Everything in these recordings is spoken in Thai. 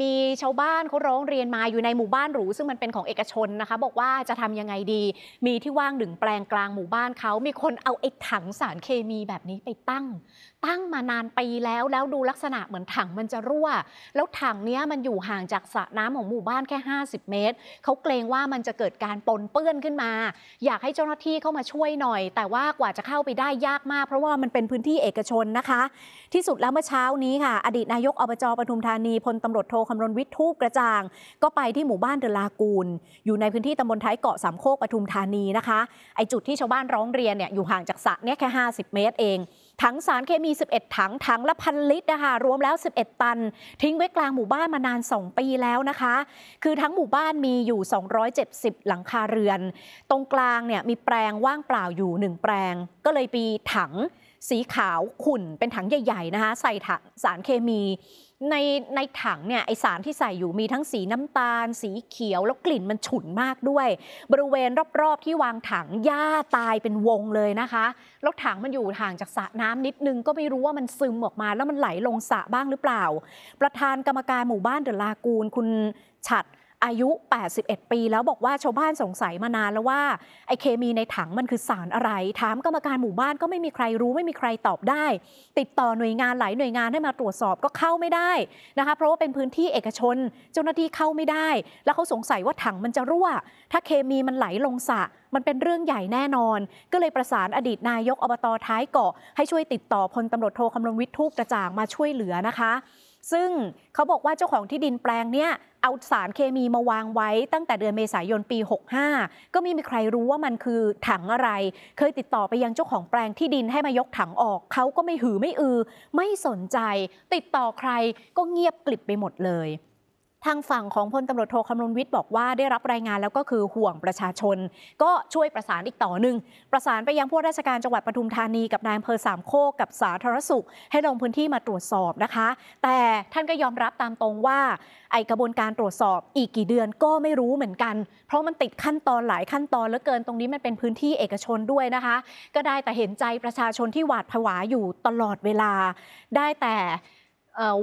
มี ชาวบ้านเขาร้องเรียนมาอยู่ในหมู่บ้านหรูซึ่งมันเป็นของเอกชนนะคะ บอกว่าจะทำยังไงดี มีที่ว่างหนึ่งแปลงกลางหมู่บ้านเขา มีคนเอาไอ้ถังสารเคมีแบบนี้ไปตั้ง ตั้งมานานปีแล้วแล้วดูลักษณะเหมือนถังมันจะรั่ว แล้วถังเนี้ยมันอยู่ห่างจากสระน้ำของหมู่บ้านแค่ 50 เมตรเขาเกรงว่ามันจะเกิดการปนเปื้อนขึ้นมา อยากให้เจ้าหน้าที่เข้ามาช่วยหน่อย แต่ว่ากว่าจะเข้าไปได้ยากมาก เพราะว่ามันเป็นพื้นที่เอกชนนะคะ ที่สุดแล้วเมื่อเช้านี้ค่ะ อดีตนายกอบจปทุมธานีพลตำรวจโทคำรณวิททูปกระจ่าง ก็ไปที่หมู่บ้านเดลากูล อยู่ในพื้นที่ตำบลท้ายเกาะสามโคกปทุมธานีนะคะ ไอจุดที่ชาวบ้านร้องเรียนเนี่ยอยู่ห่างจากสระเนี่ยแค่ 50 เมตรเองถังสารเคมี 11 ถัง ถังละพันลิตรนะคะ รวมแล้ว 11 ตัน ทิ้งไว้กลางหมู่บ้านมานาน 2 ปีแล้วนะคะ คือทั้งหมู่บ้านมีอยู่ 270 หลังคาเรือน ตรงกลางเนี่ยมีแปลงว่างเปล่าอยู่ 1 แปลง ก็เลยปีถัง สีขาวขุ่นเป็นถังใหญ่ๆนะคะใส่ถังสารเคมีในในถังเนี่ยไอสารที่ใส่อยู่มีทั้งสีน้ำตาล สีเขียวแล้วกลิ่นมันฉุนมากด้วย บริเวณรอบๆที่วางถังหญ้าตายเป็นวงเลยนะคะแล้วถังมันอยู่ห่างจากสระน้ำนิดนึงก็ไม่รู้ว่ามันซึมออกมาแล้วมันไหลลงสระบ้างหรือเปล่า ประธานกรรมการหมู่บ้านเดลากูลคุณฉัด อายุ 81 ปีแล้วบอกว่าชาวบ้านสงสัยมานานแล้วว่าไอเคมีในถังมันคือสารอะไร ถามกรรมการหมู่บ้านก็ไม่มีใครรู้ไม่มีใครตอบได้ ติดต่อหน่วยงานหลายหน่วยงานให้มาตรวจสอบก็เข้าไม่ได้นะคะ เพราะว่าเป็นพื้นที่เอกชน เจ้าหน้าที่เข้าไม่ได้ แล้วเขาสงสัยว่าถังมันจะรั่ว ถ้าเคมีมันไหลลงสระมันเป็นเรื่องใหญ่แน่นอน ก็เลยประสานอดีตนายกอบตท้ายเกาะให้ช่วยติดต่อพลตำรวจโทคำรณวิทย์ทูปกระจ่างมาช่วยเหลือนะคะ ซึ่งเขาบอกว่าเจ้าของที่ดินแปลงเนี้ยเอาสารเคมีมาวางไว้ตั้งแต่เดือนเมษายนปี 65 ก็ไม่มีใครรู้ว่ามันคือถังอะไร เคยติดต่อไปยังเจ้าของแปลงที่ดินให้มายกถังออก เขาก็ไม่หือไม่อือ ไม่สนใจ ติดต่อใครก็เงียบกลิบไปหมดเลย ทางฝั่งของพลตำรวจโทคำรณวิทย์บอกว่าได้รับรายงานแล้วก็คือห่วงประชาชน ก็ช่วยประสานอีกต่อหนึ่งประสานไปยังผู้ราชการจังหวัดปทุมธานีกับนายอำเภอสามโคกกับสาธารณสุข ให้ลงพื้นที่มาตรวจสอบนะคะ แต่ท่านก็ยอมรับตามตรงว่า ไอกระบวนการตรวจสอบอีกกี่เดือนก็ไม่รู้เหมือนกัน เพราะมันติดขั้นตอนหลายขั้นตอนเหลือเกินตรงนี้มันเป็นพื้นที่เอกชนด้วยนะคะ ก็ได้แต่เห็นใจประชาชนที่หวาดผวาอยู่ตลอดเวลาได้แต่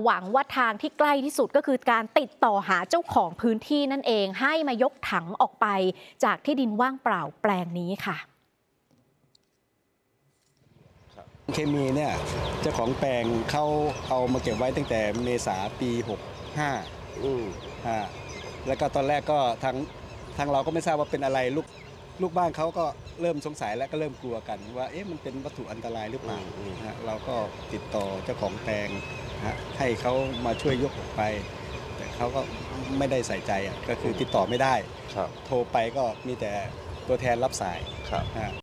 หวังว่าทางที่ใกล้ที่สุดก็คือการติดต่อหาเจ้าของพื้นที่นั่นเอง ให้มายกถังออกไปจากที่ดินว่างเปล่าแปลงนี้ค่ะเคมีเนี่ยเจ้าของแปลงเขาเอามาเก็บไว้ตั้งแต่เมษาปี 65อืมอ่าแล้วก็ตอนแรกก็ทางทางเราก็ไม่ทราบว่าเป็นอะไรลูก ลูกบ้านเขาก็เริ่มสงสัยแล้วก็เริ่มกลัวกัน ว่าเอ๊ะมันเป็นวัตถุอันตรายหรือเปล่าอืมนะฮะเราก็ติดต่อเจ้าของแปลงนะฮะให้เขามาช่วยยกออกไป แต่เขาก็ไม่ได้ใส่ใจอะก็คือติดต่อไม่ได้ ครับ โทรไปก็มีแต่ตัวแทนรับสายครับ นะฮะ